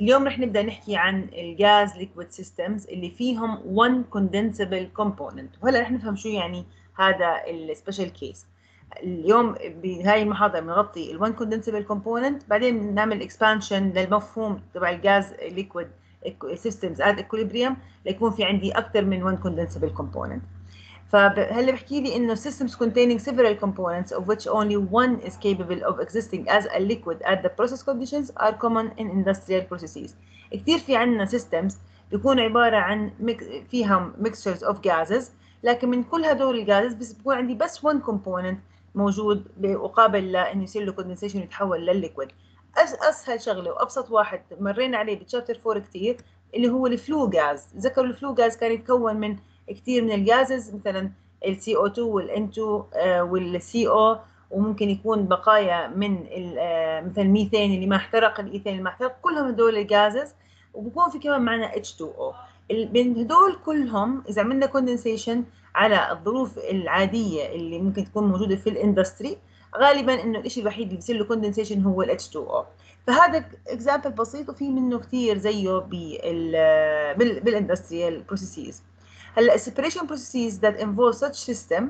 اليوم رح نبدأ نحكي عن ال gas liquid systems اللي فيهم one condensable component. وهلا رح نفهم شو يعني هذا ال special case اليوم بهاي المحاضرة بنغطي ال one condensable component بعدين بنعمل expansion للمفهوم تبع ال gas liquid systems at equilibrium ليكون في عندي أكثر من one condensable component. فهلا بحكي لي إنه systems containing several components of which only one is capable of existing as a liquid at the process conditions are common in industrial processes. كثير في عندنا systems بيكون عبارة عن فيها mixtures of gases لكن من كل هدول ال gases بس بيكون عندي بس one component موجود قابل لأنه يصير له condensation ويتحول لل liquid. أسهل شغلة وأبسط واحد مرينا عليه ب chapter 4 كثير اللي هو ال flue gas، ذكروا ال flue gas كان يتكون من كثير من ال gases مثلا ال CO2 وال N2 وال CO وممكن يكون بقايا من مثلا الميثين اللي ما احترق ال ethane اللي ما احترق كلهم هدول ال gases. وبكون في كمان معنا H2O من هدول كلهم إذا عملنا condensation على الظروف العادية اللي ممكن تكون موجودة في ال industry غالبا إنه الشيء الوحيد اللي بيصير له condensation هو ال H2O فهذا example بسيط وفي منه كثير زيه بال بال industrial processes هلأ separation processes that involve such system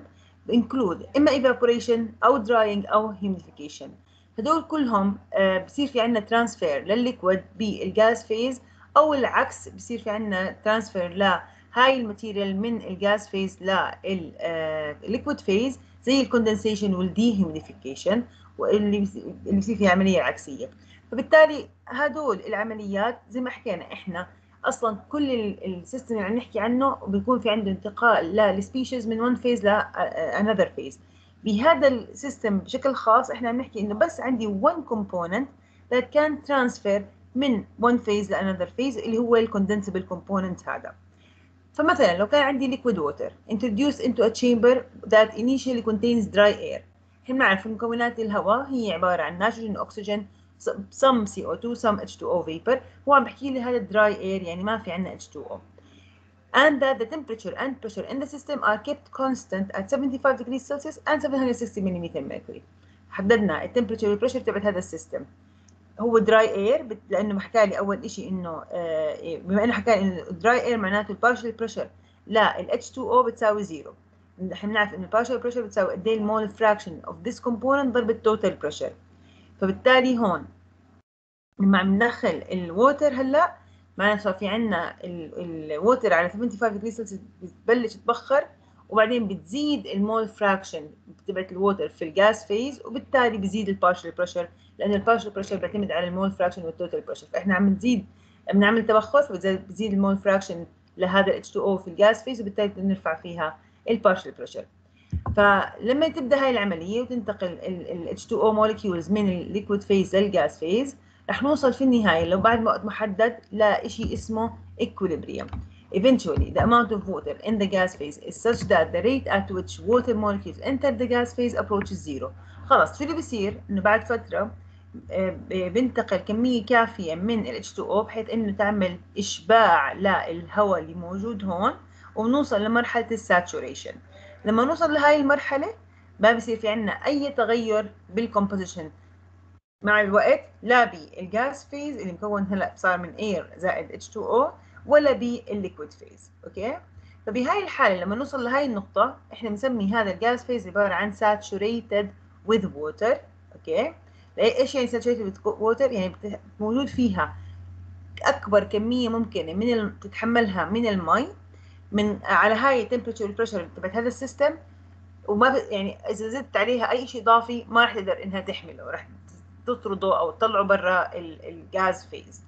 include إما evaporation أو drying أو humidification. هدول كلهم بصير في عندنا transfer لل liquid بال gas phase أو العكس بصير في عندنا transfer لهاي ال material من ال gas phase لل liquid phase زي ال condensation وال dehumidification واللي اللي بصير فيها عملية عكسية. فبالتالي هدول العمليات زي ما حكينا إحنا أصلا كل ال system اللي عم نحكي عنه بيكون في عنده انتقال لل species من one phase ل another phase بهذا ال system بشكل خاص إحنا عم نحكي إنه بس عندي one component that can transfer من one phase لانذر phase اللي هو الكوندنسبل component هذا. فمثلا لو كان عندي liquid water introduced into a chamber that initially contains dry air إحنا بنعرف مكونات الهواء هي عبارة عن نيتروجين واكسجين some CO2 some H2O vapor. هو عم بحكي لي هذا dry air يعني ما في عندنا H2O and that the temperature and pressure in the system are kept constant at 75 degrees Celsius and 760 mm mercury. حددنا ال temperature وال pressure تبعت هذا ال system هو dry air لأنه حكى لي أول شيء إنه بما إنه حكى لي إنه dry air معناته ال partial pressure لل H2O بتساوي zero نحن بنعرف إنه ال partial pressure بتساوي قد إيه ال mole fraction of this component ضرب ال total pressure فبالتالي هون لما عم ندخل ال water هلأ معناته صار في عندنا ال water على 75 degrees Celsius بتبلش تبخر وبعدين بتزيد ال mole fraction تبعت ال water في ال gas phase وبالتالي بزيد ال partial pressure لأنه ال partial pressure بيعتمد على ال mole fraction وال total pressure فإحنا عم نزيد بنعمل تبخر فبتزيد ال mole fraction لهذا ال H2O في ال gas phase وبالتالي بنرفع فيها ال partial pressure فلما تبدأ هاي العملية وتنتقل ال H2O molecules من ال liquid phase لل gas phase رح نوصل في النهاية لو بعد وقت محدد لشيء اسمه equilibrium Eventually, the amount of water in the gas phase is such that the rate at which water molecules enter the gas phase approaches zero. خلص شو اللي بصير إنه بعد فترة بنتقل كمية كافية من ال H2O بحيث إنه تعمل إشباع للهواء اللي موجود هون وبنوصل لمرحلة ال saturation. لما نوصل لهي المرحلة ما بصير في عندنا أي تغير بال composition مع الوقت لا بال gas phase اللي مكون هلأ صار من air زائد H2O ولا بال liquid phase okay؟ فبهاي الحالة لما نوصل لهي النقطة إحنا بنسمي هذا ال gas phase عبارة عن saturated with water. okay؟ إيش يعني saturated with water يعني موجود فيها أكبر كمية ممكنة من تتحملها من المي من على هاي ال temperature وال pressure تبعت هذا ال system وما يعني إذا زدت عليها أي شيء إضافي ما راح تقدر إنها تحمله راح تطرده أو تطلعه برا ال gas phase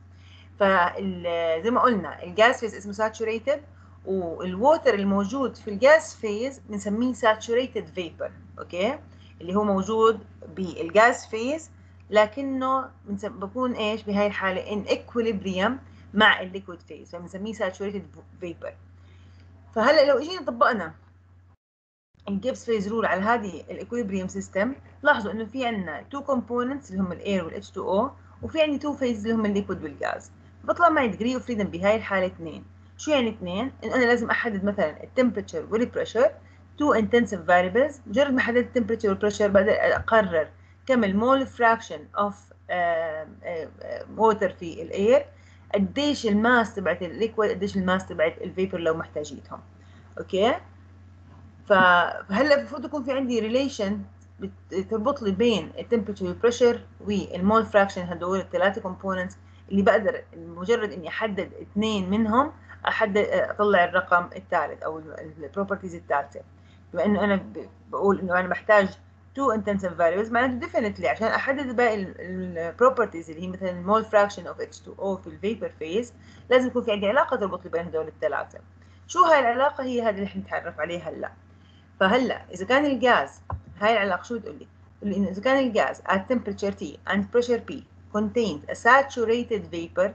فزي ما قلنا ال gas phase اسمه saturated وال water الموجود في ال gas phase بنسميه saturated vapor okay اللي هو موجود بال gas phase لكنه بكون إيش؟ بهاي الحالة in equilibrium مع ال liquid phase فبنسميه saturated vapor فهلا لو اجينا طبقنا ال Gibbs phase rule على هذه ال equilibrium system لاحظوا إنه في عندنا two components اللي هم الاير والاتش 2 أو وفي عندي two phase اللي هم ال liquid والغاز بطلع معي degree of freedom بهاي الحالة اثنين. شو يعني اثنين؟ إنه أنا لازم أحدد مثلا ال temperature وال pressure two intensive variables مجرد ما حددت ال temperature وال pressure بقدر أقرر كم ال mole fraction of water في ال air قديش ال mass تبعت ال liquid قديش ال mass تبعت ال vapor لو محتاجيتهم okay؟ فهلأ المفروض يكون في عندي relation تربط لي بين ال temperature وال pressure وال mole fraction هدول الثلاثه components اللي بقدر مجرد إني أحدد اثنين منهم أحدد أطلع الرقم الثالث أو ال properties الثالثة. بما إنه أنا بقول إنه أنا بحتاج two intensive variables معناته definitely. عشان أحدد باقي ال properties اللي هي مثلا ال mole fraction of H2O في ال vapor phase لازم يكون في عندي علاقة تربط بين هدول الثلاثة. شو هاي العلاقة؟ هي هذه اللي حنتعرف عليها هلأ. فهلأ إذا كان الغاز هاي العلاقة شو؟ بتقول لي؟ انه إذا كان الغاز at temperature T and pressure P contains a saturated vapor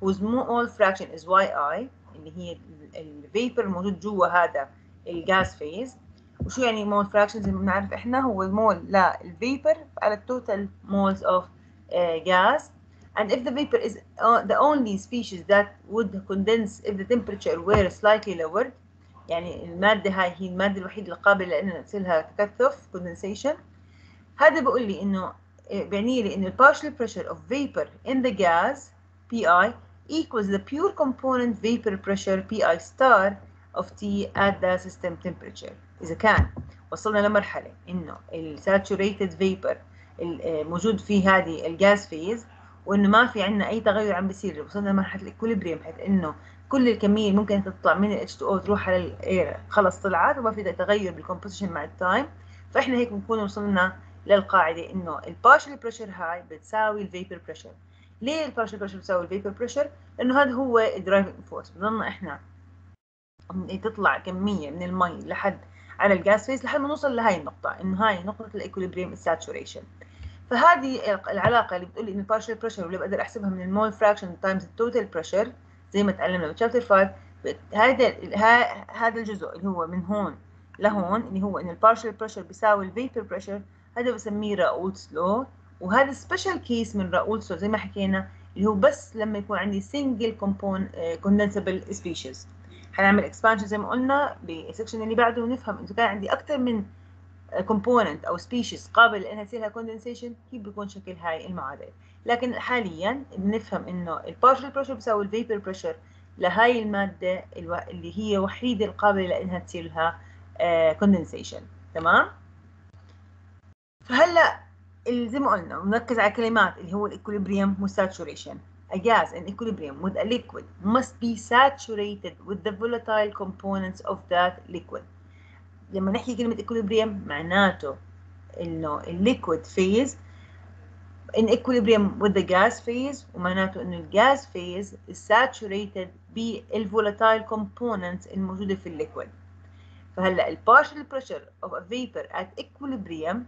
whose mole fraction is Yi اللي هي ال vapor الموجود جوا هذا ال gas phase وشو يعني مول فراكشن زي ما بنعرف احنا هو المول للفيبر على التوتال moles of uh, gas and if the vapor is uh, the only species that would condense if the temperature were slightly lowered يعني المادة هاي هي المادة الوحيدة القابلة لأن تصير لها تكثف condensation هذا بقول لي إنه بيعني لي إنه partial pressure of vapor in the gas PI equals the pure component vapor pressure PI star of T at the system temperature إذا كان وصلنا لمرحلة إنه ال saturated vapor الموجود فيه هذه ال gas phase وإنه ما في عندنا أي تغير عم بيصير. وصلنا لمرحلة ال equilibrium حيث إنه كل الكمية اللي ممكن تطلع من ال H2O تروح على ال air خلص طلعت وما في تغير بال composition مع ال time فإحنا هيك بنكون وصلنا للقاعدة إنه ال partial pressure هاي بتساوي ال vapor pressure ليه ال partial pressure بتساوي ال vapor pressure؟ لأنه هذا هو ال driving force بضلنا إحنا تطلع كمية من المي لحد على ال gas phase لحد ما نوصل لهي النقطة إنه هاي نقطة ال equilibrium ال saturation فهذه العلاقة اللي بتقول لي إن ال partial pressure واللي بقدر أحسبها من ال mole fraction times ال total pressure زي ما تعلمنا ب chapter 5 هذا هذا الجزء اللي هو من هون لهون اللي هو إن ال partial pressure بيساوي ال vapor pressure هذا بسميه Raoult's law وهذا special case من Raoult's زي ما حكينا اللي هو بس لما يكون عندي single compon condensable species هنعمل expansion زي ما قلنا بال section اللي بعده ونفهم إذا كان عندي أكثر من component أو species قابل لانها يصير لها condensation كيف بيكون شكل هاي المعادلة؟ لكن حاليا بنفهم إنه ال partial pressure بيساوي ال vapor pressure لهاي المادة اللي هي وحيدة القابلة لإنها تصير لها كوندنسيشن تمام؟ فهلأ زي ما قلنا بنركز على كلمات اللي هو الاكوليبريم والساتوريشن A gas in equilibrium with a liquid must be saturated with the volatile components of that liquid. لما نحكي كلمة equilibrium معناته إنه liquid phase in equilibrium with the gas phase ومعناته إنه الجاز phase is saturated بالvolatile components الموجودة في الليكويد. فهلا ال partial pressure of a vapor at equilibrium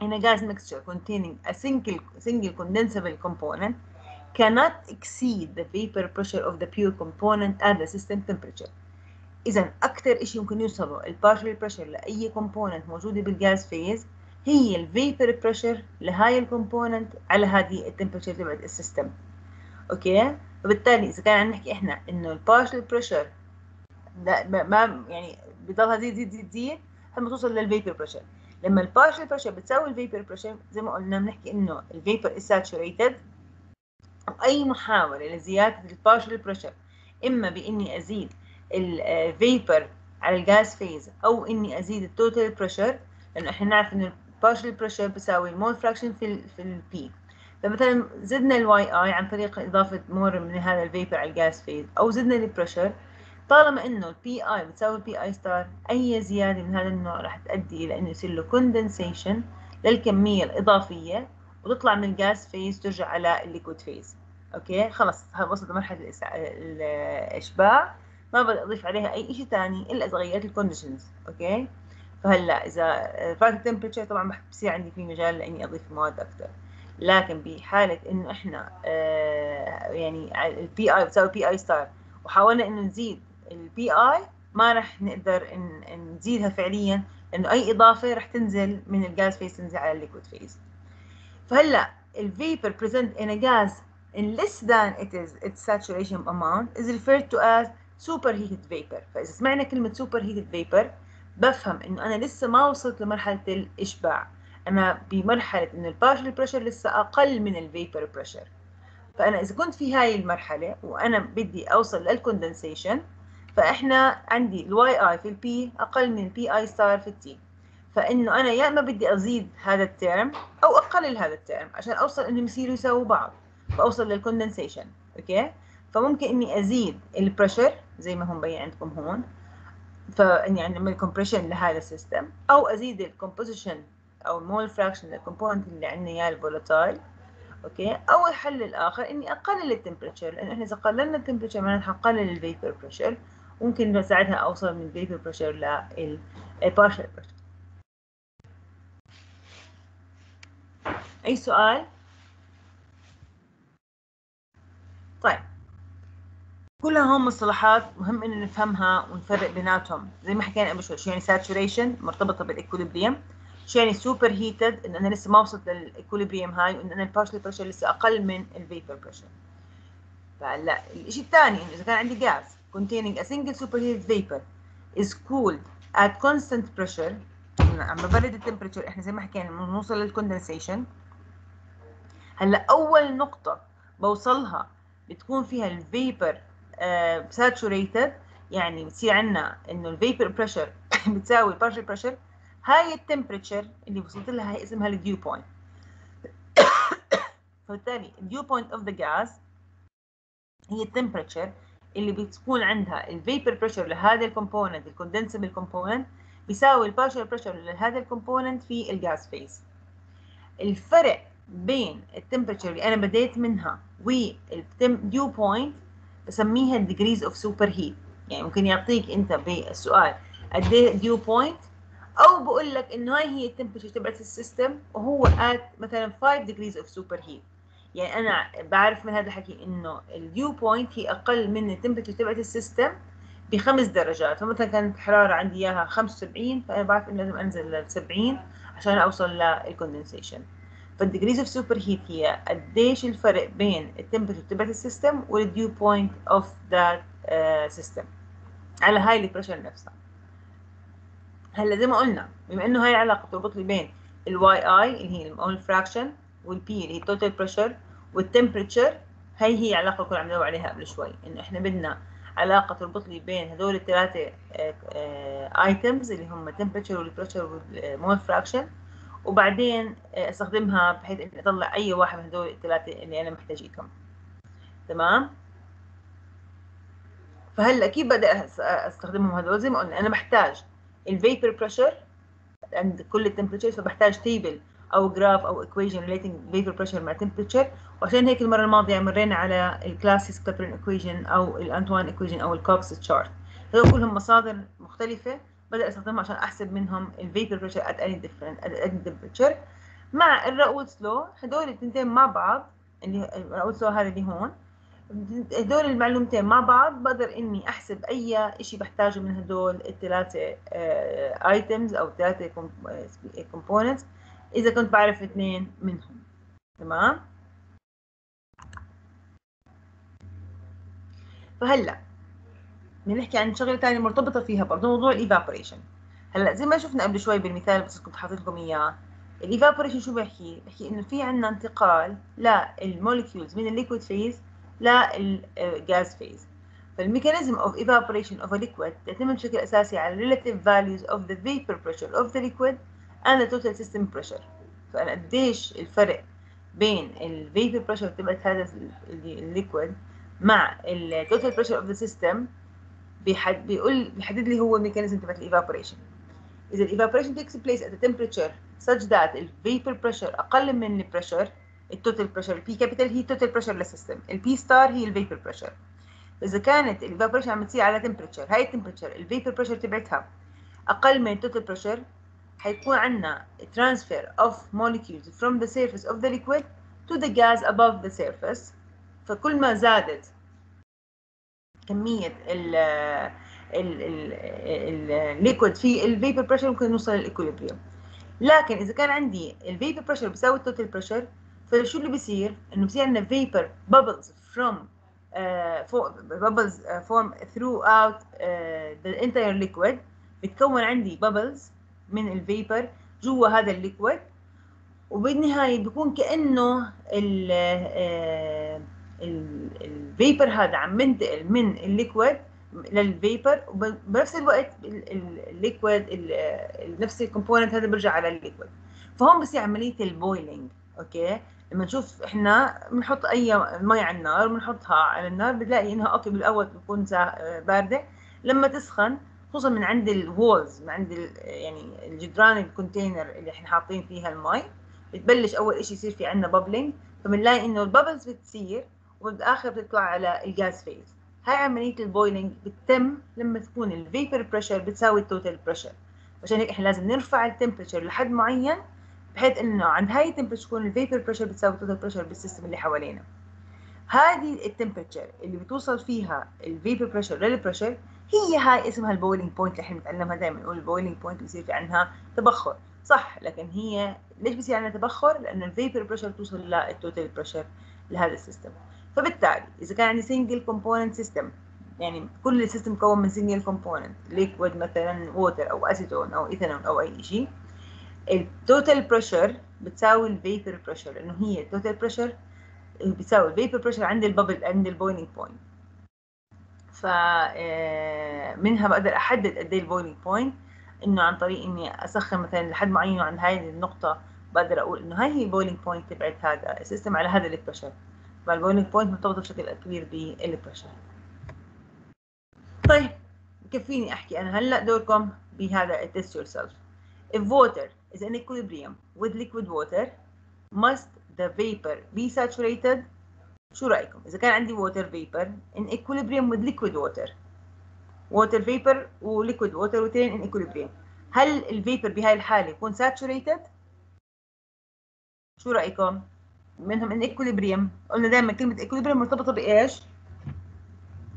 in a gas mixture containing a single single condensable component cannot exceed the vapor pressure of the pure component at the system temperature. إذا أكثر شيء ممكن يوصلوا ال partial pressure لأي component موجودة بال gas phase هي ال vapor pressure لهاي ال component على هذه ال temperature تبعت ال system. Okay؟ وبالتالي إذا كان عم نحكي إحنا إنه ال partial pressure ما يعني بضلها تزيد تزيد تزيد تزيد لما توصل لل vapor pressure. لما ال partial pressure بتساوي ال vapor pressure زي ما قلنا بنحكي إنه ال vapor is saturated أي محاولة لزيادة ال partial pressure إما بإني أزيد ال vapor على ال gas phase أو إني أزيد ال total pressure لأنه إحنا نعرف إنه ال partial pressure بيساوي ال mole fraction في ال في ال P فمثلا زدنا ال y i عن طريق إضافة more من هذا ال vapor على ال gas phase أو زدنا ال pressure طالما إنه ال P i بتساوي ال P i star أي زيادة من هذا النوع راح تؤدي إلى إنه يصير له condensation للكمية الإضافية وتطلع من ال gas phase ترجع على ال liquid phase okay؟ خلص وصلت لمرحلة الإشباع. ما بدي أضيف عليها أي شيء ثاني إلا إذا غيرت ال conditions okay؟ فهلأ إذا رفعت ال temperature طبعا بصير عندي في مجال لاني أضيف مواد أكثر لكن بحالة إنه إحنا آه يعني ال P i بتساوي P i star وحاولنا إنه نزيد ال P i ما راح نقدر إن نزيدها فعليا لأنه أي إضافة راح تنزل من ال gas phase تنزل على ال liquid phase فهلأ ال vapor in a gas in less than it is its saturation amount is referred to as superheated vapor. فإذا سمعنا كلمة superheated vapor بفهم إنه أنا لسه ما وصلت لمرحلة الإشباع. أنا بمرحلة إنه ال partial pressure لسه أقل من ال vapor pressure فأنا إذا كنت في هاي المرحلة وأنا بدي أوصل لل condensation فإحنا عندي ال y i في ال P أقل من ال P i star في ال T فإنه أنا يا إما بدي أزيد هذا ال term أو أقلل هذا ال term عشان أوصل انهم يصيروا يساووا بعض. فاوصل لل condensation okay؟ فممكن إني أزيد ال pressure زي ما هو مبين عندكم هون. فاني اعمل compression لهذا ال system. أو أزيد ال composition أو ال mole fraction لل component اللي عندنا إياه ال volatile okay؟ أو الحل الآخر إني أقلل ال temperature لأن إحنا إذا قللنا التمبريتشر معناتها حقلل ال vapor pressure ممكن ساعتها أوصل من ال vapor pressure لل partial pressure أي سؤال؟ طيب. كلها هم مصطلحات مهم ان نفهمها ونفرق بيناتهم. زي ما حكينا قبل شوي شو يعني saturation مرتبطة بال equilibrium شو يعني superheated إن أنا لسه ما وصلت لل equilibrium هاي وإن أنا ال partial pressure لسه أقل من ال vapor pressure فهلأ الشيء الثاني إنه إذا كان عندي gas containing a single superheated vapor is cooled at constant pressure عم ببرد ال temperature إحنا زي ما حكينا بنوصل لل condensation هلأ أول نقطة بوصلها بتكون فيها ال vapor saturated يعني بتصير عندنا إنه ال vapor pressure بتساوي ال partial pressure هاي ال temperature اللي وصلت لها هي اسمها ال dew point فبالتالي ال dew point of the gas هي ال temperature اللي بتكون عندها ال vapor pressure لهذا ال component ال condensable component بيساوي ال partial pressure لهذا ال component في ال gas phase الفرق بين ال temperature اللي أنا بديت منها وال dew point بسميها degrees of superheat. يعني ممكن يعطيك أنت بالسؤال قد إيه dew point أو بقول لك إنه هاي هي ال temperature تبعت ال system وهو at مثلا 5 degrees of superheat. يعني أنا بعرف من هذا الحكي إنه ال dew point هي أقل من ال temperature تبعت ال system بخمس درجات. فمثلا كانت الحراره عندي إياها 75 فأنا بعرف إنه لازم أنزل ل 70 عشان أوصل لل condensation فال degrees of superheat هي قديش الفرق بين ال temperature تبعت ال system وال dew point of that system. على هاي ال pressure نفسها. هلأ زي ما قلنا بما إنه هاي العلاقه بتربط لي بين ال yi اللي هي ال mole fraction وال P اللي هي ال total pressure وال temperature هي هي علاقة كنا عم ندور عليها قبل شوي. إنه إحنا بدنا علاقة تربط لي بين هذول الثلاثه items اللي هم ال temperature وال pressure وال mole fraction وبعدين استخدمها بحيث إني أطلع أي واحد من هذول الثلاثة اللي أنا محتاجيتهم تمام؟ فهلأ كيف بدي أستخدمهم هذول؟ زي ما قلنا أنا بحتاج ال vapor pressure عند كل ال temperature فبحتاج table أو graph أو equation relating vapor pressure مع temperature وعشان هيك المرة الماضية مرينا على ال Clausius Clapeyron equation أو ال Antoine equation أو ال Cox chart هذول كلهم مصادر مختلفة بدي استخدمها عشان أحسب منهم ال vapor pressure at any different at any temperature. مع ال Raoult's law هدول التنتين مع بعض اللي ال Raoult's law هذا اللي هون. هدول المعلومتين مع بعض بقدر إني أحسب أي شيء بحتاجه من هدول الثلاثه items أو ثلاثة components إذا كنت بعرف اثنين منهم. تمام؟ فهلأ بنحكي عن شغلة ثانية مرتبطة فيها برضه موضوع ال evaporation هلأ زي ما شفنا قبل شوي بالمثال بس كنت حاطط لكم إياه ال evaporation شو بحكي بحكي إنه في عندنا انتقال لل molecules من ال liquid phase لل gas phase فال mechanism evaporation of a liquid تعتمد بشكل أساسي على relative values of the vapor pressure of the liquid and the total system pressure. فأنا قديش الفرق بين ال vapor pressure تبعت هذا ال liquid مع ال total pressure of the system بيحد بيقول بيحدد لي هو ال mechanism تبعت ال evaporation اذا ال evaporation takes place at a temperature such that ال vapor أقل من ال pressure ال total pressure ال P capital هي ال total pressure لل system ال P star هي ال vapor pressure إذا كانت ال evaporation عم تصير على temperature هاي ال temperature ال vapor pressure تبعتها أقل من ال total pressure حيكون عندنا transfer of molecules from the surface of the liquid to the gas above the surface. فكل ما زادت كمية ال ال liquid في ال vapor pressure ممكن نوصل لل equilibrium لكن إذا كان عندي ال vapor pressure بيساوي ال total pressure فشو اللي بيصير؟ إنه بصير عندنا vapor bubbles from uh, form throughout uh, the entire liquid. بتكون عندي bubbles من ال vapor جوا هذا ال liquid وبالنهاية بيكون كأنه ال ال vapor هذا عم بنتقل من ال liquid لل vapor وبنفس الوقت ال liquid نفس ال component هذا بيرجع على ال liquid. فهون بصير عملية ال boiling okay؟ لما نشوف إحنا بنحط أي مي على النار بنحطها على النار بتلاقي إنها okay بالأول بتكون باردة. لما تسخن خصوصا من عند ال walls من عند يعني الجدران ال container اللي إحنا حاطين فيها المي بتبلش أول شيء يصير في عندنا bubbling فبنلاقي إنه ال bubbles بتصير وبالاخر بتطلع على ال gas phase هاي عملية ال boiling بتتم لما تكون ال vapor pressure بتساوي ال total pressure عشان هيك إحنا لازم نرفع ال temperature لحد معين بحيث إنه عند هاي ال temperature تكون ال vapor pressure بتساوي ال total pressure بال system اللي حوالينا. هذه ال temperature اللي بتوصل فيها ال vapor pressure لل pressure هي هاي اسمها ال boiling point اللي إحنا بنتعلمها دائما نقول ال boiling point بصير في عندها تبخر. صح لكن هي ليش بصير عندنا تبخر؟ لأنه ال vapor pressure توصل لل total pressure لهذا ال system فبالتالي إذا كان عندي single component system يعني كل ال system مكون من single component liquid مثلا water أو اسيتون أو ايثانول أو أي شيء ال total pressure بتساوي ال vapor pressure لأنه هي ال total pressure بتساوي ال vapor pressure عند ال bubble عند ال boiling point فمنها بقدر أحدد قد إيه ال boiling point إنه عن طريق إني أسخن مثلا لحد معين عند هاي النقطة بقدر أقول إنه هاي هي ال boiling point تبعت هذا ال system على هذا ال pressure فال boiling point مرتبطه بشكل كبير بال pressure طيب بكفيني احكي أنا هلا دوركم بهذا test yourself if water is in equilibrium with liquid water must the vapor be saturated شو رايكم اذا كان عندي water vapor in equilibrium with liquid water water vapor و liquid water واثنين in equilibrium هل ال vapor بهاي الحاله يكون saturated شو رايكم منهم in equilibrium قلنا دائما كلمة equilibrium مرتبطة بإيش؟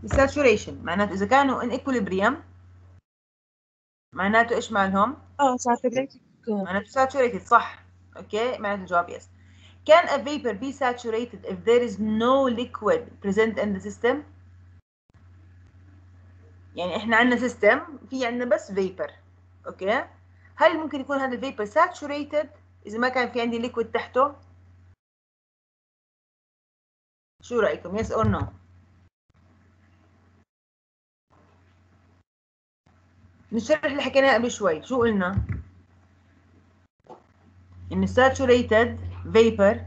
بال saturation معناته إذا كانوا in equilibrium معناته إيش مالهم؟ آه saturated معناته saturated صح. okay؟ معناته الجواب yes Can a vapor be saturated if there is no liquid present in the system? يعني إحنا عندنا system في عندنا بس vapor. okay؟ هل ممكن يكون هذا ال vapor saturated إذا ما كان في عندي liquid تحته؟ شو رأيكم yes or no? نشرح اللي حكيناه قبل شوي. شو قلنا؟ إن saturated vapor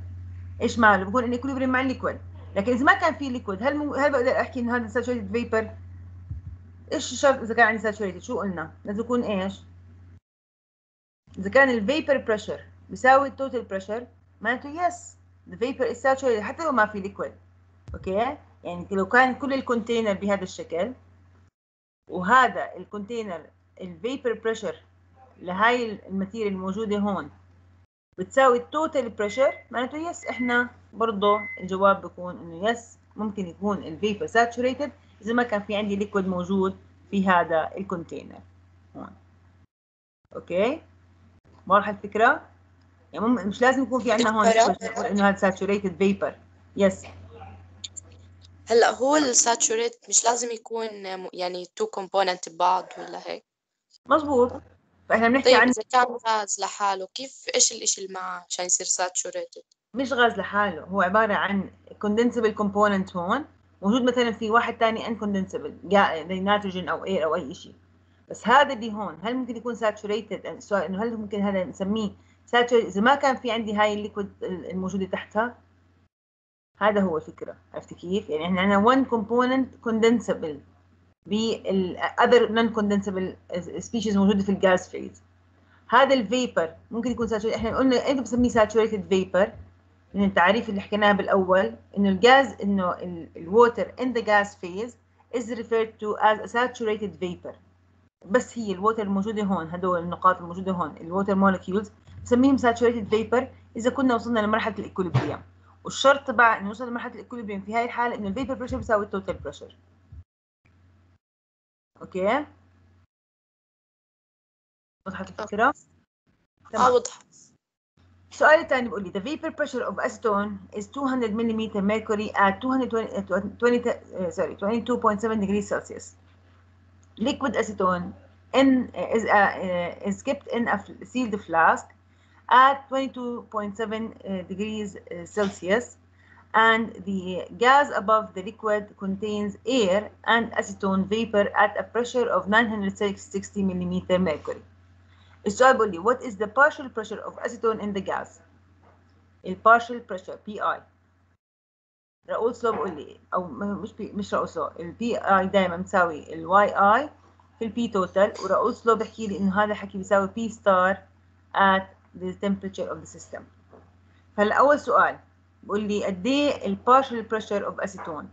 إيش ماله بكون in equilibrium مع ال liquid لكن إذا ما كان في liquid هل م... هل بقدر أحكي ان هذا saturated vapor إيش الشرط إذا كان عندي saturated شو قلنا؟ لازم يكون إيش؟ إذا كان ال vapor pressure بيساوي ال total pressure معناته yes vapor is saturated حتى لو ما في liquid. okay؟ يعني لو كان كل ال container بهذا الشكل وهذا ال container ال vapor pressure لهاي ال material الموجودة هون بتساوي ال total pressure معناته yes إحنا برضه الجواب بيكون إنه yes ممكن يكون ال vapor saturated إذا ما كان في عندي liquid موجود في هذا ال container هون. okay؟ واضحه الفكرة؟ يعني مش لازم يكون في عندنا هون إنه هذا saturated vapor yes هلا هو ال saturated مش لازم يكون يعني two component ببعض ولا هيك؟ مزبوط فإحنا بنحكي طيب عن إذا كان غاز لحاله كيف إيش الإشي اللي معه عشان يصير saturated مش غاز لحاله هو عبارة عن condensable component هون. موجود مثلا في واحد ثاني non condensable nitrogen أو air أو أي شيء بس هذا اللي هون هل ممكن يكون saturated السؤال إنه هل ممكن هذا نسميه saturated إذا ما كان في عندي هاي ال liquid الموجودة تحتها؟ هذا هو الفكرة عرفت كيف؟ يعني إحنا عندنا one component condensable بال other non condensable species موجودة في ال gas phase هذا ال vapor ممكن يكون saturated إحنا قلنا أنت بسميه saturated vapor من التعريف اللي حكيناه بالأول إنه الجاز إنه ال water in the gas phase is referred to as a saturated vapor. بس هي ال water الموجودة هون هدول النقاط الموجودة هون ال water molecules بسميهم saturated vapor إذا كنا وصلنا لمرحلة ال equilibrium والشرط تبع انه نوصل لمرحلة ال equilibrium في هاي الحالة إنه ال vapor pressure بيساوي ال total pressure okay؟ وضحت الفكرة؟ آه واضحة. السؤال الثاني بيقول لي the vapor pressure of acetone is 200 mm mercury at 220 uh, sorry 22.7 degrees Celsius. Liquid acetone in is uh, is kept in a sealed flask at 22.7 degrees Celsius and the gas above the liquid contains air and acetone vapor at a pressure of 960 millimeter mercury. السؤال بيقول لي what is the partial pressure of acetone in the gas؟ ال partial pressure PI راؤول سلو بيقول لي او م- مش بي مش راؤول سلو ال PI دايما بتساوي ال YI في ال P total وراؤول سلو بحكي لي انه هذا الحكي بيساوي P star at the temperature of the system. فهلا اول سؤال بقول لي قد إيه ال partial pressure of acetone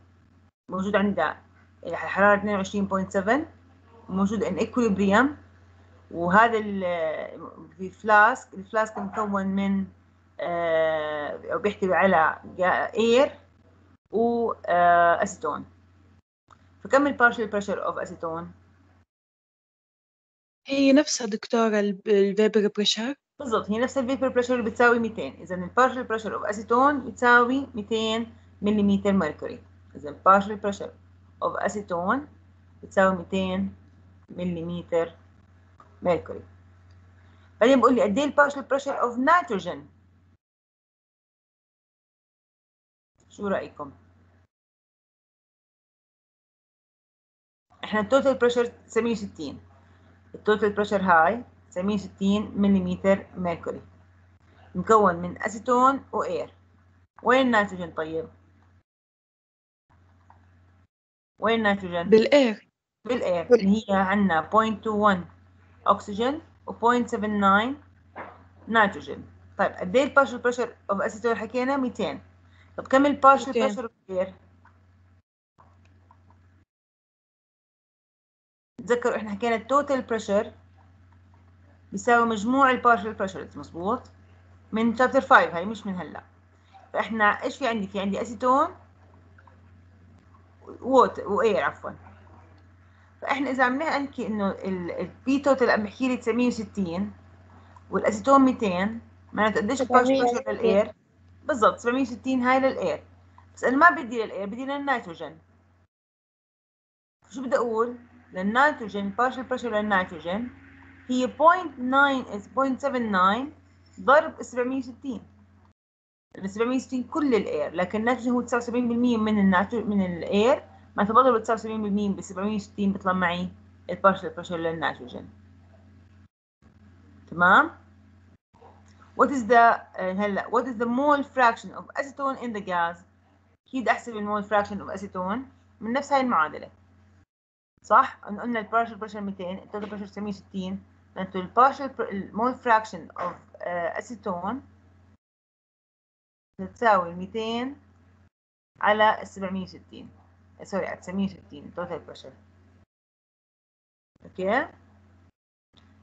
موجود عندها الحرارة 22.7 موجود in equilibrium وهذا ال- في flask ال flask مكون من آه، أو بيحتوي على air و آه، اسيتون فكم ال partial pressure of acetone هي نفسها دكتورة ال vapor pressure بالضبط. هي نفس ال vapor pressure اللي بتساوي 200 إذا ال partial pressure of acetone بتساوي 200 ملم mercury إذا ال partial pressure of acetone بتساوي 200 ملم mercury بعدين بقول لي قد إيه ال partial pressure of nitrogen شو رأيكم؟ إحنا ال total pressure 760 ال total pressure هاي 760 ملم mercury. مكون من acetone و air وين النيتروجين طيب؟ وين النيتروجين؟ بالاير بالاير اللي هي عندنا 0.21 اكسجين و 0.79 نيتروجين طيب قد إيه ال partial pressure of acetone حكينا 200 طب كم ال partial 200. pressure of air تذكروا إحنا حكينا ال total pressure بيساوي مجموع ال partial pressures مظبوط؟ من chapter 5 هاي مش من هلأ. فإحنا إيش في عندي؟ في عندي اسيتون ووت و air عفوا. فإحنا إذا عم نحكي إنه ال P total عم بحكي لي 960 والاسيتون 200 معناته قديش ال partial pressure لل air بالضبط 760 هاي لل air بس أنا ما بدي لل air بدي للنيتروجين. شو بدي أقول؟ لل nitrogen partial pressure لل nitrogen. هي 0.9 0.79 ضرب 760 ال 760 كل ال air لكن النيتروجين هو 79% من الناترو من ال air. ما تضرب 79% ب 760 بيطلع معي ال partial pressure لل nitrogen تمام؟ What is the هلا what is the mole fraction of acetone in the gas أكيد أحسب ال mole fraction of acetone من نفس هاي المعادلة. صح؟ قلنا ال partial pressure 200 ال total pressure 760 معناته ال partial ال mole fraction of آه، acetone بتساوي 200 على ال 760 سوري على 960 total pressure أوكي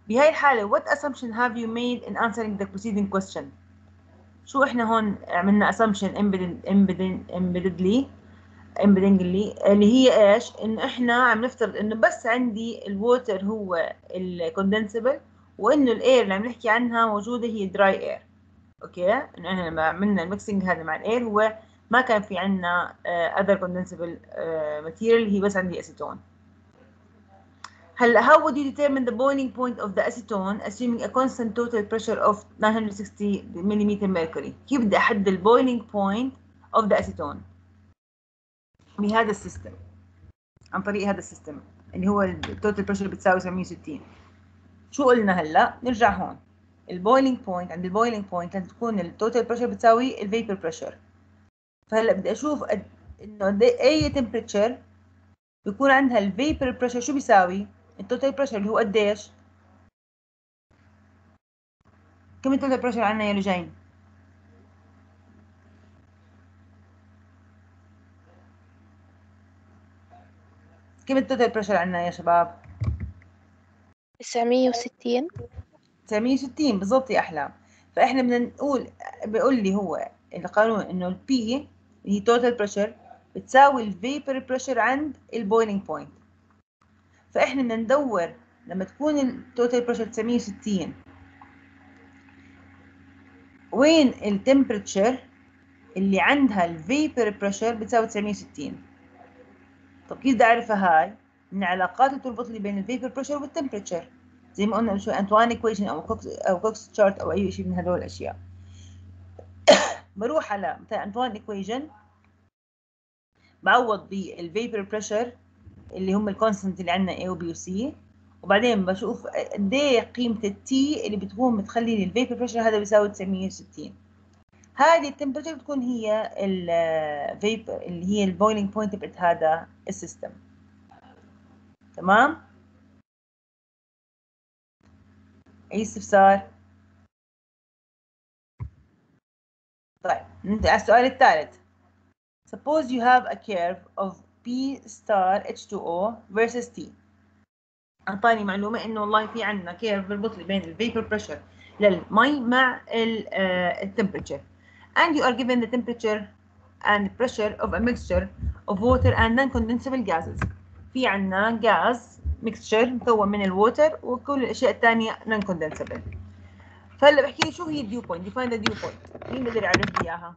بهاي الحالة what assumption have you made in answering the preceding question شو إحنا هون عملنا assumption embedded embedded embeddedly embeddingly اللي هي إيش انه إحنا عم نفترض انه بس عندي ال water هو ال condensable وانه ال air اللي عم نحكي عنها موجودة هي dry air أوكي انه إحنا لما عملنا ال mixing هذا مع ال air هو ما كان في عندنا uh, condensable uh, material هي بس عندي acetone هلا how would you determine the boiling point of the acetone assuming a constant total pressure of 960 mm mercury كيف بدي احدد ال boiling point of the acetone بهذا السيستم عن طريق هذا السيستم اللي هو ال total pressure بتساوي 760 شو قلنا هلا؟ نرجع هون. ال boiling point عند ال boiling point لازم تكون ال total pressure بتساوي ال vapor pressure فهلا بدي أشوف قد إنه قد إيه- أي temperature بيكون عندها ال vapor pressure شو بيساوي؟ ال total pressure اللي هو قديش؟ كم ال total pressure عندنا يا لجين؟ كم ال total pressure عندنا يا شباب 960 960 بالضبط يا أحلام. فإحنا بدنا نقول بيقول لي هو القانون إنه ال P هي total pressure بتساوي ال vapor pressure عند ال boiling point فإحنا بدنا ندور لما تكون ال total pressure 960 وين ال temperature اللي عندها ال vapor pressure بتساوي 960 طب كيف بدي اعرفها هاي؟ من العلاقات اللي بتربط لي بين ال vapor pressure وال temperature زي ما قلنا قبل شوي Antoine equation أو Cox أو Cox chart أو أي شيء من هدول الأشياء. بروح على مثلا Antoine equation بعوض بال vapor pressure اللي هم ال constant اللي عندنا A و B و C وبعدين بشوف قد إيه قيمة ال T اللي بتكون بتخلي لي ال vapor pressure هذا بيساوي 960 هذه ال temperature بتكون هي ال vapor اللي هي ال boiling point بتاعت هذا ال system. تمام؟ أي استفسار؟ طيب السؤال الثالث. Suppose you have a curve of P star H2O versus T. أعطاني معلومة إنه والله في عندنا curve بيربط لي بين ال vapor pressure للمي مع ال temperature and you are given the temperature and pressure of a mixture of water and non-condensable gases. في عندنا غاز mixture مكون من ال water وكل الأشياء الثانية non-condensable. فهلا بحكي لي شو هي ال dew point define the dew point. مين بقدر يعرف لي إياها؟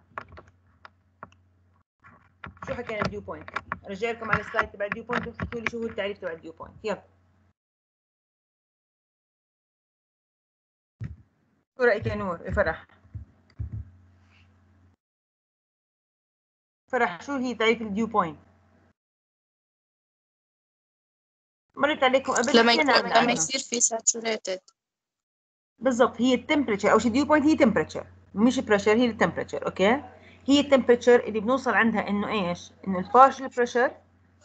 شو حكينا ال dew point ارجع لكم على ال slide تبع ال dew point وتحكوا لي شو هو التعريف تبع ال dew point يلا. شو رأيك يا نور؟ يا فرح فرح شو هي تعريف ال dew point مرت عليكم قبل لما لما. يصير في saturated. بالضبط هي ال temperature أول شيء dew point هي temperature مش pressure هي ال temperature أوكي؟ هي ال temperature اللي بنوصل عندها إنه إيش؟ إنه ال partial pressure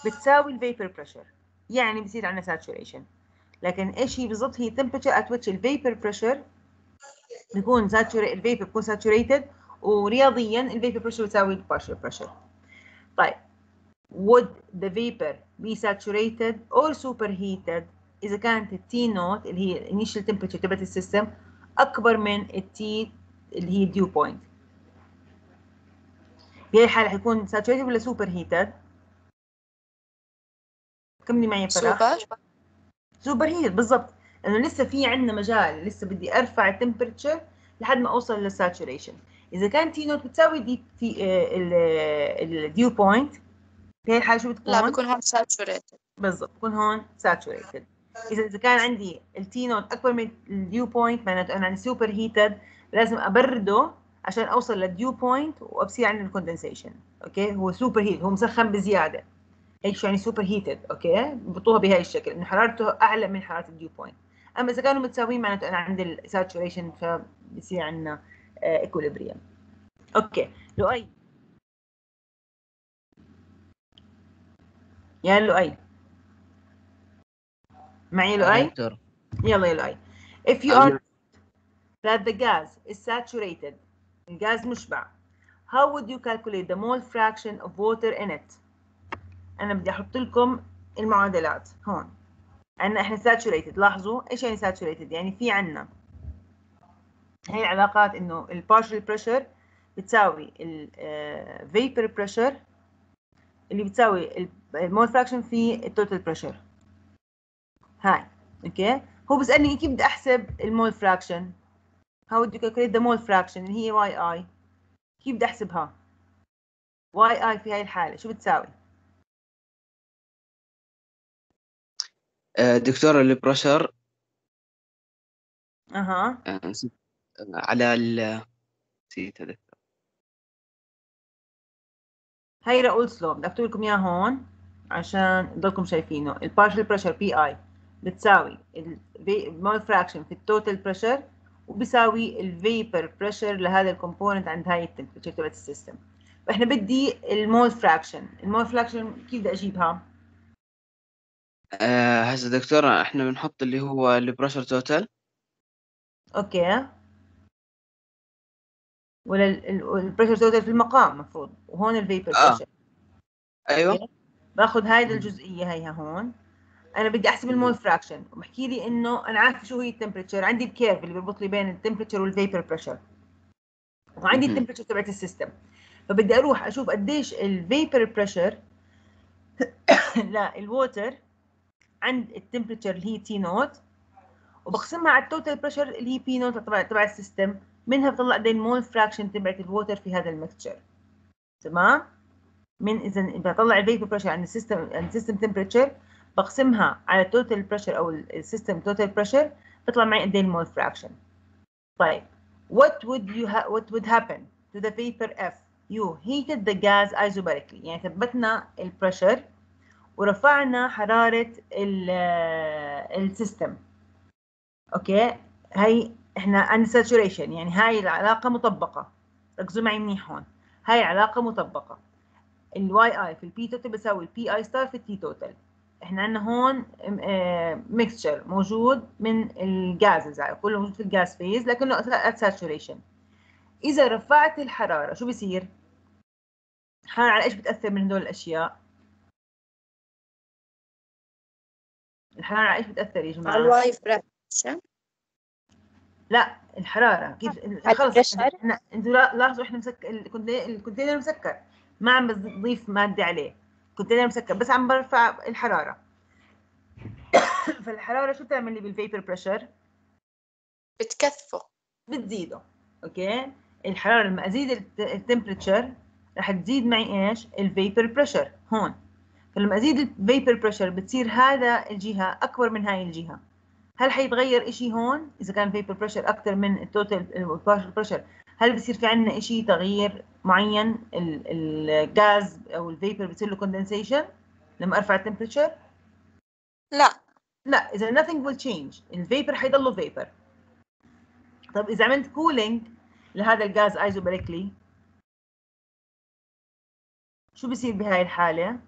بتساوي ال vapor pressure يعني بصير عندنا saturation لكن إيش هي بالضبط؟ هي temperature at which ال vapor pressure بيكون saturated ال vapor بيكون saturated ورياضيا ال vapor pressure بتساوي ال partial pressure طيب. Would the vapor be saturated or superheated. إذا كانت ال T naught اللي هي ال initial temperature تبعت ال system أكبر من ال T اللي هي dew point. بهي الحالة حيكون saturated ولا superheated؟ كملي معي فرح سوبر superheat بالضبط. لأنه لسه في عندنا مجال لسه بدي أرفع ال temperature لحد ما أوصل لل saturation إذا كان T naught بتساوي دي T ال dew point هاي الحالة شو بتكون؟ لا بكون هون saturated. بالضبط بكون هون saturated إذا إذا كان عندي ال T naught أكبر من ال dew point معناته أنا عندي سوبر هيتد لازم أبرده عشان أوصل لل dew point وأبصير عندي ال condensation أوكي؟ هو superheat هو مسخن بزيادة. هيك شو يعني superheated أوكي؟ بحطوها بهاي الشكل إنه حرارته أعلى من حرارة ال dew point أما إذا كانوا متساويين معناته أنا عندي ال saturation فبصير عندنا equilibrium أوكي. لؤي. يا لؤي. معي لؤي؟ يلا يا لؤي. If you are that the gas is saturated الغاز مشبع how would you calculate the mole fraction of water in it? أنا بدي أحط لكم المعادلات. هون. عندنا إحنا saturated. لاحظوا. إيش يعني saturated يعني في عندنا هي العلاقات إنه ال partial pressure بتساوي ال uh, vapor pressure اللي بتساوي ال mole fraction في ال total pressure. هاي أوكي؟ هو بيسألني كيف بدي أحسب ال mole fraction how would you calculate the mole fraction اللي هي اي كيف بدي أحسبها؟ اي في هاي الحالة شو بتساوي؟ آه، دكتور ال pressure أها. آه، آه، على ال نسيت دكتور هاي Raoult's law بدي أكتب لكم اياه هون عشان تضلكم شايفينه. ال partial pressure P i بتساوي المول فراكشن في التوتال بريشر وبيساوي الفيبر بريشر لهذا الكومبوننت عند هاي التمبرتشر تبعت السيستم فإحنا بدي ال mole fraction ال mole fraction كيف بدي أجيبها؟ آه، هسه دكتور إحنا بنحط اللي هو ال pressure total okay. ولا ال pressure total في المقام مفروض. وهون ال vapor آه. pressure أيوه. باخذ هاي الجزئية هيها هون. أنا بدي أحسب ال mole fraction وبحكي لي إنه أنا عارفة شو هي ال temperature عندي ال curve اللي بيربط لي بين ال temperature وال vapor pressure وعندي مهم. ال temperature تبعت ال system. فبدي أروح أشوف قديش ال vapor pressure لل water عند ال temperature اللي هي T note وبقسمها على ال total pressure اللي هي P naught تبع تبع ال system. منها بطلع قد ال mole fraction تبعت ال water في هذا ال mixture تمام؟ من إذا بطلع ال vapor pressure عند ال system عند ال system temperature بقسمها على ال total pressure أو ال system total pressure بيطلع معي قد ال mole fraction طيب what would you ha what would happen to the vapor F? You heated the gas isobarically. يعني ثبتنا ال pressure ورفعنا حرارة ال system okay هي إحنا عند saturation يعني هاي العلاقة مطبقة ركزوا معي منيح هون هاي علاقة مطبقة ال y i في ال P total بتساوي ال P i star في ال T total إحنا عندنا هون mixture موجود من ال gases كله موجود في ال gas phase لكنه at saturation إذا رفعت الحرارة شو بصير؟ الحرارة على إيش بتأثر من هدول الأشياء؟ الحرارة على إيش بتأثر يا جماعة؟ على ال y pressure لا الحرارة. كيف؟ خلص أنتوا لا- لاحظوا إحنا مسكر ال container مسكر. ما عم بضيف مادة عليه. ال container مسكر بس عم برفع الحرارة. فالحرارة شو بتعمل لي بال vapor pressure؟ بتكثفه. بتزيده. okay؟ الحرارة لما أزيد ال temperature رح تزيد معي إيش؟ ال vapor pressure هون. فلما أزيد ال vapor pressure بتصير هذا الجهة أكبر من هاي الجهة. هل حيتغير إشي هون؟ إذا كان ال vapor pressure أكثر من ال total ال partial pressure هل بصير في عندنا إشي تغيير معين؟ ال- الغاز أو ال vapor بصير له condensation لما أرفع ال temperature لا. لا إذا nothing will change. ال vapor حيضله vapor طب إذا عملت cooling لهذا الغاز isobarically شو بصير بهاي الحالة؟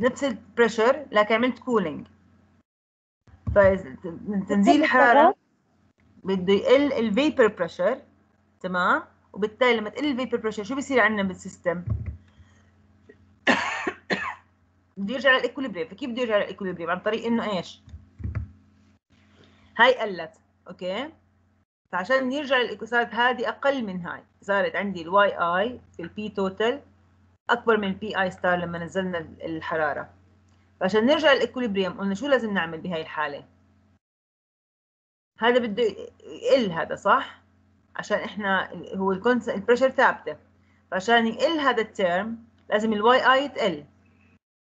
نفس ال pressure لكن عملت cooling فتنزيل الحرارة بده يقل ال vapor pressure تمام؟ وبالتالي لما تقل ال vapor pressure شو بصير عندنا بال system؟ بده يرجع لل equilibrium فكيف بده يرجع لل equilibrium عن طريق إنه إيش؟ هاي قلت okay؟ فعشان يرجع صارت هذه أقل من هاي. صارت عندي ال y i في ال P total أكبر من ال P i star لما نزلنا الحرارة. فعشان نرجع لل equilibrium قلنا شو لازم نعمل بهاي الحالة؟ هذا بده يقل هذا صح؟ عشان إحنا هو ال pressure ثابتة. فعشان يقل هذا ال term لازم ال y i تقل.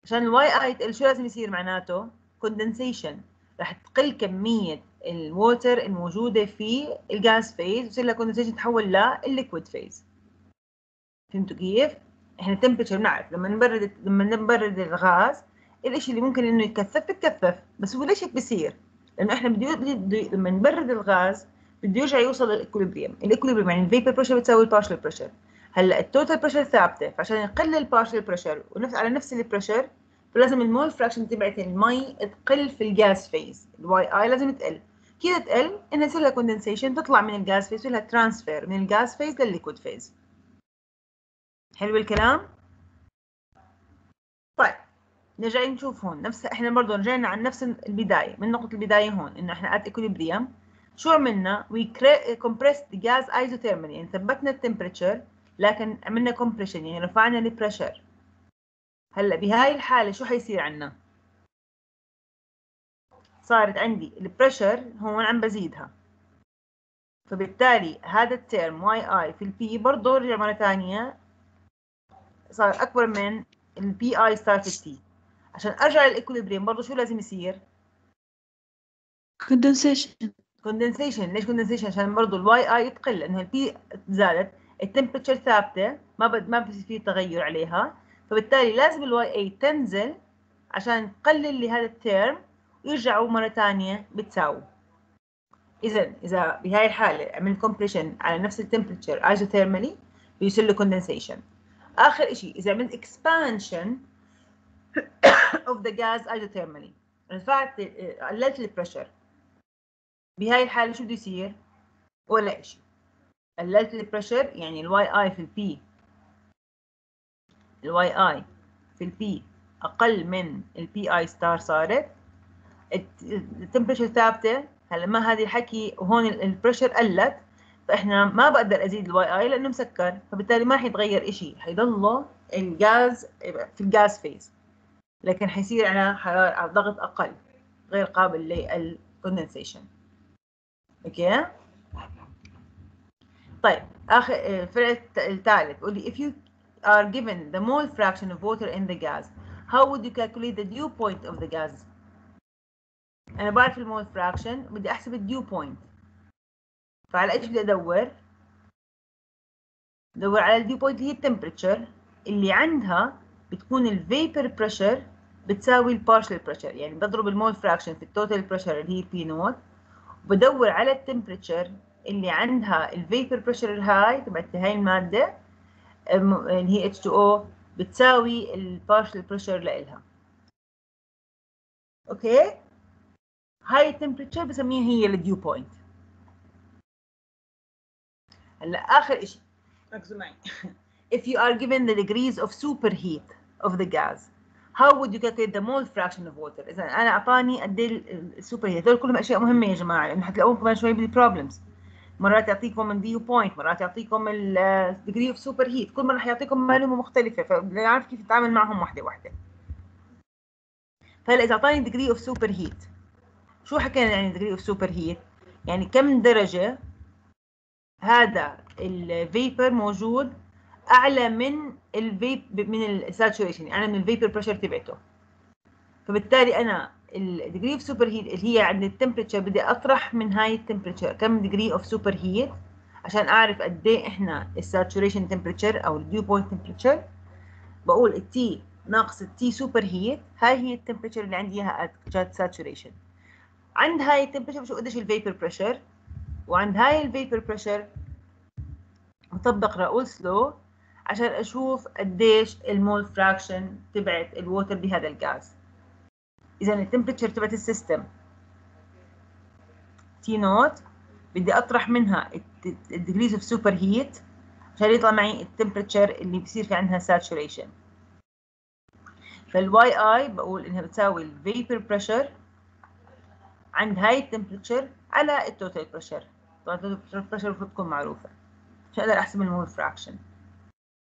عشان ال y i تقل شو لازم يصير معناته؟ condensation رح تقل كمية ال water الموجودة في ال gas phase ويصير لها كوندنسيشن تتحول للليكويد فيز فهمتوا كيف؟ إحنا ال temperature بنعرف لما نبرد لما نبرد الغاز الاشي اللي ممكن إنه يتكثف بتكثف بس هو ليش هيك بصير؟ لأنه إحنا بده بده لما نبرد الغاز بده يرجع يوصل للاكوليبريم، الاكوليبريم يعني الفيبر بريشر بتساوي البارشل بريشر هلأ التوتال بريشر ثابتة فعشان يقل ال partial pressure ونفس على نفس ال pressure فلازم ال mole fraction تبعت المي تقل في ال gas phase ال y i لازم تقل. كده تقل إنها يصير لها كوندنسيشن تطلع من الجاز فيز لها ترانسفير من الجاز فيز للليكويد فيز حلو الكلام؟ طيب. نرجع نشوف هون نفس إحنا برضه رجعنا عن نفس البداية من نقطة البداية هون إنه إحنا at equilibrium. شو عملنا؟ We compressed the gas isothermally. يعني ثبتنا ال temperature لكن عملنا compression يعني رفعنا ال pressure هلأ بهاي الحالة شو حيصير عنا؟ صارت عندي ال pressure هون عم بزيدها. فبالتالي هذا ال term y i في ال P برضه رجع مرة ثانية صار أكبر من ال P i star في ال T عشان أرجع لل equilibrium برضه شو لازم يصير؟ condensation. condensation ليش condensation عشان برضه ال y i تقل لأنه ال P زادت ال temperature ثابتة ما بد ما بصير في تغير عليها. فبالتالي لازم ال y i تنزل عشان تقلل لي هذا ال term ويرجعوا مرة ثانية بتساوي. إذا إذا بهاي الحالة عملت compression على نفس ال temperature isothermally بيصير له condensation آخر إشي إذا عملت expansion of the gas isothermally رفعت قللت ال pressure بهاي الحالة شو بده يصير؟ ولا إشي. قللت ال pressure يعني ال y i في ال P ال y i في ال P أقل من ال P i star صارت. ال temperature ثابتة. هلأ ما هذه الحكي وهون ال pressure قلت. فإحنا ما بقدر أزيد ال y i لأنه مسكر. فبالتالي ما حيتغير شيء حيضله الغاز في ال gas phase لكن حيصير على حراره على ضغط أقل غير قابل لل condensation. okay؟ طيب اخر الفرق الثالث بيقول لي if you are given the mole fraction of water in the gas how would you calculate the dew point of the gas أنا بعرف ال mole fraction بدي أحسب ال dew point فعلى إيش بدي أدور؟ بدور على ال dew point اللي هي ال temperature اللي عندها بتكون ال vapor pressure بتساوي ال partial pressure يعني بضرب ال mole fraction في ال total pressure اللي هي P naught وبدور على ال temperature اللي عندها ال vapor pressure الهاي تبعت هاي الماده الم- اللي هي H2O بتساوي ال partial pressure لإلها. okay؟ هاي ال temperature بسميها هي ال dew point هلأ آخر شيء ركزوا معي if you are given the degrees of superheat of the gas. How would you calculate the mole fraction of water? إذا أنا أعطاني قد إيه ال superheat. هذول كلهم أشياء مهمة يا جماعة. لأنه حتلاقوهم كمان شوي بال problems مرات يعطيكم ال dew point مرات يعطيكم ال degree of superheat كل مرة حيعطيكم معلومة مختلفة فبنعرف كيف نتعامل معهم واحدة واحدة فهلا إذا أعطاني degree of superheat شو حكينا يعني degree of superheat يعني كم درجة هذا ال vapor موجود أعلى من ال vap- من ال saturation أعلى من ال vapor pressure تبعته. فبالتالي أنا ال degree of superheat اللي هي عند ال temperature بدي أطرح من هاي ال temperature كم degree of superheat عشان أعرف قد إيه إحنا ال saturation temperature أو ال dew point temperature بقول ال T ناقص ال T superheat هاي هي ال temperature اللي عندي إياها جات saturation عند هاي ال temperature بشوف قديش ال vapor pressure وعند هاي ال vapor pressure بطبق Raoult's law عشان أشوف قديش ال mole fraction تبعت ال water بهذا الغاز. إذا ال temperature تبعت ال system. T naught بدي أطرح منها ال degrees of superheat عشان يطلع معي ال temperature اللي بصير في عندها saturation فال y i بقول إنها بتساوي ال vapor pressure عند هاي ال temperature على ال total pressure طبعا ال total pressure المفروض تكون معروفة. عشان أقدر أحسب ال mole fraction